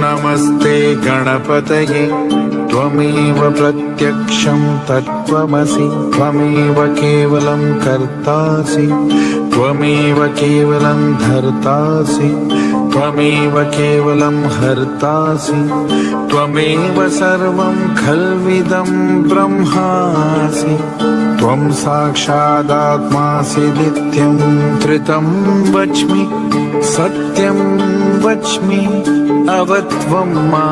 नमस्ते गणपतये त्वमेव प्रत्यक्षं तत्त्वमसि त्वमेव केवलं कर्तासि त्वमेव केवलं धर्तासि त्वमेव केवलं हर्तासि त्वमेव सर्वं खल्विदं ब्रह्मासि। त्वं साक्षादात्मासि नित्यं त्रितं वच्मि सत्यं वच्मि अवत्वं मा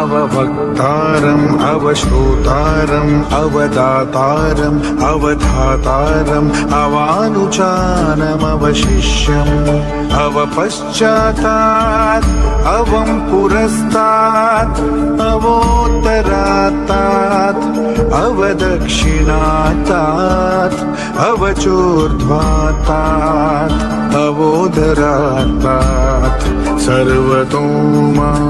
अवभक्तारम् अवश्रोतारम् अवदातारम् अवधातारम् अवानुचानमवशिष्यम्। अवपश्चातात् अवं पुरस्तात् अवोत्तरात्तात् अवदक्षिणातात् अवचोर्ध्वातात् अवोदरात्तात् सर्वतो मां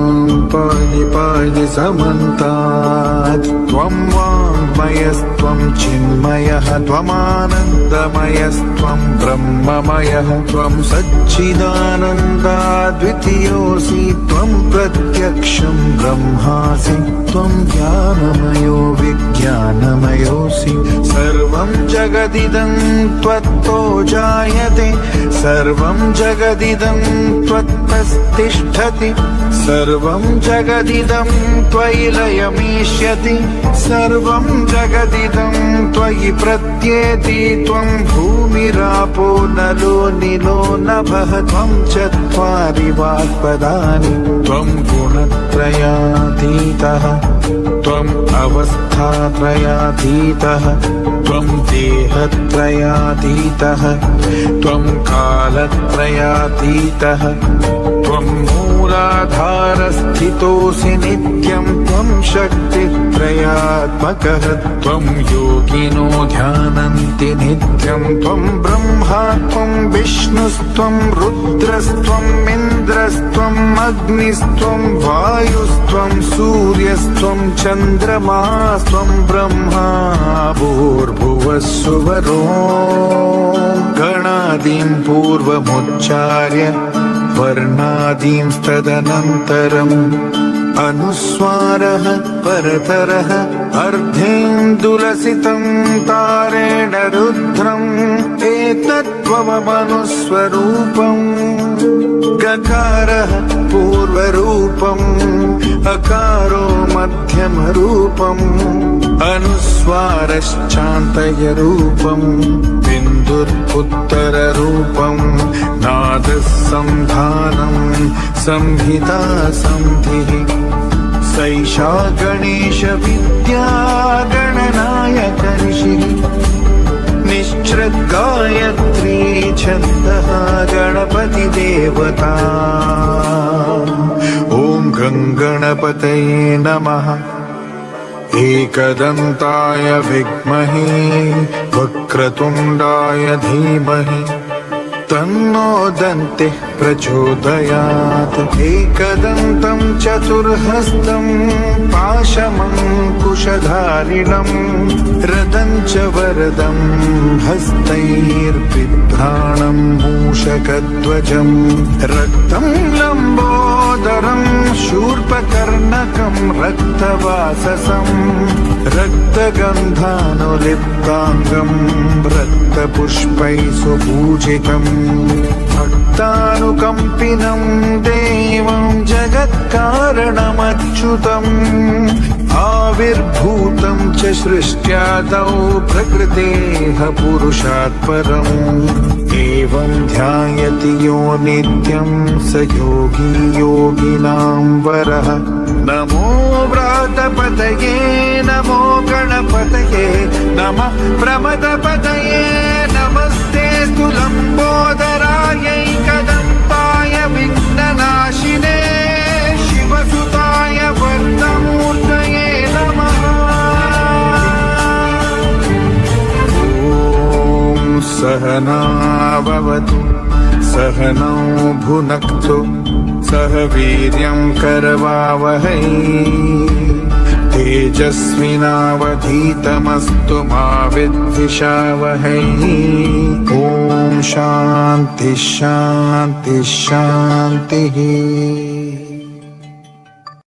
पाहि समन्तात् त्वं वाङ्मयस्त्वं चिन्मयः त्वमानन्दमयस्त्वं ब्रह्ममयः त्वं सच्चिदानन्दाद्वितीयोऽसि त्वं प्रत्यक्षं ब्रह्मासि त्वं ज्ञानमयो विज्ञानमयोऽसि। सर्वं जगदिदं त्वत्तो जायते। सर्वं जगदिदं त्वत्तस्तिष्ठति। सर्वं जगदिदं त्वयि लयमीष्यति। सर्वं जगदिदं त्वयि प्रत्येति। त्वं भूमिरापो नलो निलो नभः त्वं चत्वारि वाक्पदानि त्वं गुणत्रयातीतः। त्वम् अवस्थात्रयातीतः त्वं देहत्रयातीतः त्वं कालत्रयातीतः त्वं मूलाधारस्थितोऽसि नित्यं त्वं शक्तित्रयात्मकः त्वं योगिनो ध्यानन्ति नित्यं त्वं ब्रह्मा त्वं विष्णुस्त्वं रुद्रस्त्वम् इन्द्रस्त्वम् अग्निस्त्वं वायुस्त्वं सूर्यस्त्वं चन्द्रमास्त्वं ब्रह्मा भूर्भुवः सुवरो गणादीं पूर्वमुच्चार्य वर्णादींस्तदनन्तरम् अनुस्वारः परतरः अर्धेन्दुलसितं तारेण रुद्रम् एतत्त्वमनुस्वरूपम्। गकारः पूर्वरूपम् अकारो मध्यमरूपम् अनुस्वारश्चान्तयरूपम् बिन्दुर्पुत्तररूपम् नादः सन्धानम् संहिता सन्धिः सैषा गणेशविद्या गणनायकर्षिः निश्चृद्गायत्री छन्दः गणपतिदेवता गङ्गणपतये नमः। एकदन्ताय विद्महे वक्रतुण्डाय धीमहि तन्नो दन्तिः प्रचोदयात्। एकदन्तं चतुर्हस्तं पाशमङ्कुशधारिणम् रदं च वरदं हस्तैर्बिभ्राणं मूषकध्वजम् रक्तं लम्बोदरं शूर्पकर्णकं रक्तवाससम् रक्तगन्धानुलिप्ताङ्गं रक्तपुष्पैः सुपूजितम् भक्तानुकम्पिनं देवं जगत्कारणमच्युतम् आविर्भूतं च सृष्ट्यादौ प्रकृतेः पुरुषात् परम् एवं ध्यायति यो नित्यं स योगी योगिनां वरः। नमो व्रातपतये नमो गणपतये नमः प्रमदपतये नमस्ते लम्बोदरायैकदन्ताय विघ्ननाशिने शिवसुताय वर्धमूर्तये नमः। ॐ सहनावतु सहनौ भुनक्तु सह वीर्यं करवावहै। तेजस्विनावधीतमस्तु मा विद्विषावहै। ॐ शान्ति शान्ति शान्तिः